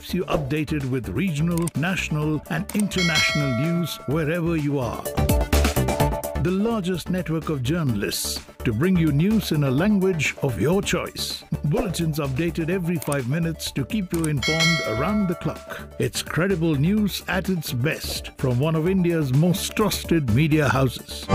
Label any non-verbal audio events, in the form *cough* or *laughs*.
keeps you updated with regional, national and international news wherever you are. The largest network of journalists to bring you news in a language of your choice. *laughs* Bulletins updated every five minutes to keep you informed around the clock. It's credible news at its best from one of India's most trusted media houses.